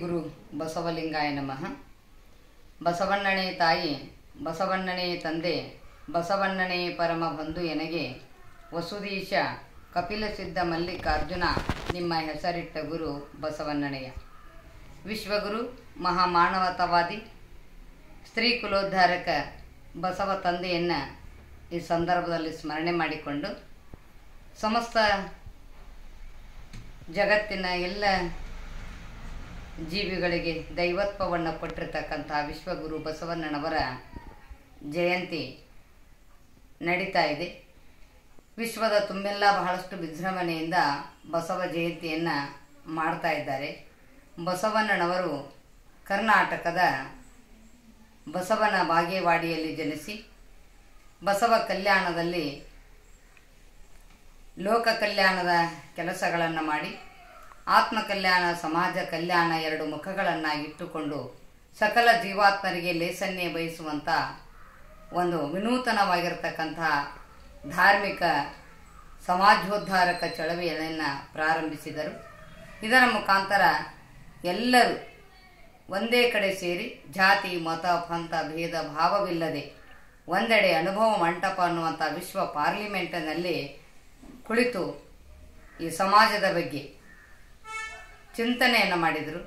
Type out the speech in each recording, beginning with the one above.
ಗುರು ಬಸವಲಿಂಗಾಯ ನಮಃ. ಬಸವಣ್ಣನೇ ತಾಯಿ, ಬಸವಣ್ಣನೇ ತಂದೆ, ಬಸವಣ್ಣನೇ ಪರಮ ಬಂಧು ಎನಗೆ ವಸುದೀಶ ಕಪಿಲ ಸಿದ್ಧ ಮಲ್ಲಿಕಾರ್ಜುನ ನಿಮ್ಮ ಹೆಸರಿಟ್ಟ ಗುರು ಬಸವಣ್ಣನೆಯ. ವಿಶ್ವಗುರು, ಮಹಾಮಾನವತಾವಾದಿ, ಸ್ತ್ರೀ ಕುಲೋದ್ಧಾರಕ ಬಸವ ತಂದೆಯನ್ನು ಈ ಸಂದರ್ಭದಲ್ಲಿ ಸ್ಮರಣೆ ಮಾಡಿಕೊಂಡು ಸಮಸ್ತ ಜಗತ್ತಿನ ಎಲ್ಲ ಜೀವಿಗಳಿಗೆ ದೈವತ್ವವನ್ನು ಕೊಟ್ಟಿರ್ತಕ್ಕಂಥ ವಿಶ್ವಗುರು ಬಸವಣ್ಣನವರ ಜಯಂತಿ ನಡೀತಾ ಇದೆ. ವಿಶ್ವದ ತುಂಬೆಲ್ಲ ಬಹಳಷ್ಟು ವಿಜೃಂಭಣೆಯಿಂದ ಬಸವ ಜಯಂತಿಯನ್ನು ಮಾಡ್ತಾ ಇದ್ದಾರೆ. ಬಸವಣ್ಣನವರು ಕರ್ನಾಟಕದ ಬಸವನ ಬಾಗೇವಾಡಿಯಲ್ಲಿ ಜನಿಸಿ, ಬಸವ ಕಲ್ಯಾಣದಲ್ಲಿ ಲೋಕ ಕಲ್ಯಾಣದ ಕೆಲಸಗಳನ್ನು ಮಾಡಿ ಆತ್ಮ ಕಲ್ಯಾಣ ಸಮಾಜ ಕಲ್ಯಾಣ ಎರಡು ಮುಖಗಳನ್ನು ಇಟ್ಟುಕೊಂಡು ಸಕಲ ಜೀವಾತ್ಮರಿಗೆ ಲೇಸನ್ನೇ ಬಯಸುವಂಥ ಒಂದು ವಿನೂತನವಾಗಿರತಕ್ಕಂಥ ಧಾರ್ಮಿಕ ಸಮಾಜೋದ್ಧಾರಕ ಚಳವಳಿಯನ್ನು ಪ್ರಾರಂಭಿಸಿದರು. ಇದರ ಮುಖಾಂತರ ಎಲ್ಲರೂ ಒಂದೇ ಕಡೆ ಸೇರಿ ಜಾತಿ, ಮತ, ಪಂಥ, ಭೇದ, ಭಾವವಿಲ್ಲದೆ ಒಂದೆಡೆ ಅನುಭವ ಮಂಟಪ ಅನ್ನುವಂಥ ವಿಶ್ವ ಪಾರ್ಲಿಮೆಂಟ್ನಲ್ಲಿ ಕುಳಿತು ಈ ಸಮಾಜದ ಬಗ್ಗೆ ಚಿಂತನೆಯನ್ನು ಮಾಡಿದರು.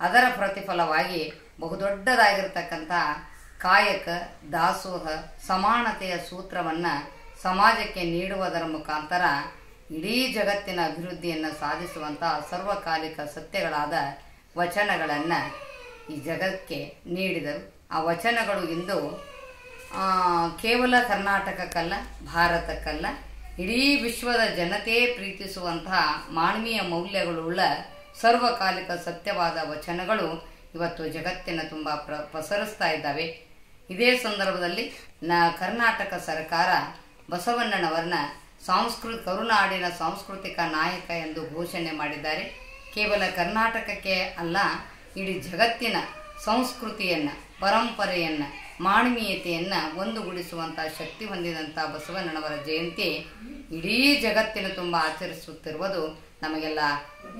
ಅದರ ಪ್ರತಿಫಲವಾಗಿ ಬಹುದೊಡ್ಡದಾಗಿರ್ತಕ್ಕಂಥ ಕಾಯಕ ದಾಸೋಹ ಸಮಾನತೆಯ ಸೂತ್ರವನ್ನು ಸಮಾಜಕ್ಕೆ ನೀಡುವುದರ ಮುಖಾಂತರ ಇಡೀ ಜಗತ್ತಿನ ಅಭಿವೃದ್ಧಿಯನ್ನು ಸಾಧಿಸುವಂಥ ಸರ್ವಕಾಲಿಕ ಸತ್ಯಗಳಾದ ವಚನಗಳನ್ನು ಈ ಜಗಕ್ಕೆ ನೀಡಿದರು. ಆ ವಚನಗಳು ಇಂದು ಕೇವಲ ಕರ್ನಾಟಕಕ್ಕಲ್ಲ, ಭಾರತಕ್ಕಲ್ಲ, ಇಡೀ ವಿಶ್ವದ ಜನತೆ ಪ್ರೀತಿಸುವಂತಹ ಮಾನವೀಯ ಮೌಲ್ಯಗಳುಳ್ಳ ಸರ್ವಕಾಲಿಕ ಸತ್ಯವಾದ ವಚನಗಳು ಇವತ್ತು ಜಗತ್ತಿನ ತುಂಬ ಪ್ರ, ಪಸರಿಸ್ತಾ ಇದ್ದಾವೆ. ಇದೇ ಸಂದರ್ಭದಲ್ಲಿ ನ ಕರ್ನಾಟಕ ಸರ್ಕಾರ ಬಸವಣ್ಣನವರನ್ನ ಸಾಂಸ್ಕೃ, ಕರುನಾಡಿನ ಸಾಂಸ್ಕೃತಿಕ ನಾಯಕ ಎಂದು ಘೋಷಣೆ ಮಾಡಿದ್ದಾರೆ. ಕೇವಲ ಕರ್ನಾಟಕಕ್ಕೆ ಅಲ್ಲ, ಇಡೀ ಜಗತ್ತಿನ ಸಂಸ್ಕೃತಿಯನ್ನು, ಪರಂಪರೆಯನ್ನು, ಮಾನವೀಯತೆಯನ್ನು ಒಂದುಗೂಡಿಸುವಂಥ ಶಕ್ತಿ ಹೊಂದಿದಂಥ ಬಸವಣ್ಣನವರ ಜಯಂತಿ ಇಡೀ ಜಗತ್ತಿನ ತುಂಬ ಆಚರಿಸುತ್ತಿರುವುದು ನಮಗೆಲ್ಲ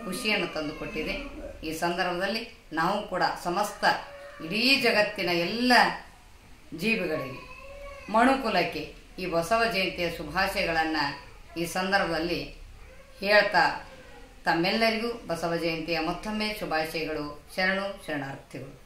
ಖುಷಿಯನ್ನು ತಂದುಕೊಟ್ಟಿದೆ. ಈ ಸಂದರ್ಭದಲ್ಲಿ ನಾವು ಕೂಡ ಸಮಸ್ತ ಇಡೀ ಜಗತ್ತಿನ ಎಲ್ಲ ಜೀವಿಗಳಿಗೆ, ಮಣುಕುಲಕ್ಕೆ ಈ ಬಸವ ಜಯಂತಿಯ ಶುಭಾಶಯಗಳನ್ನು ಈ ಸಂದರ್ಭದಲ್ಲಿ ಹೇಳ್ತಾ ತಮ್ಮೆಲ್ಲರಿಗೂ ಬಸವ ಜಯಂತಿಯ ಮತ್ತೊಮ್ಮೆ ಶುಭಾಶಯಗಳು, ಶರಣು ಶರಣಾರ್ಥಿಗಳು.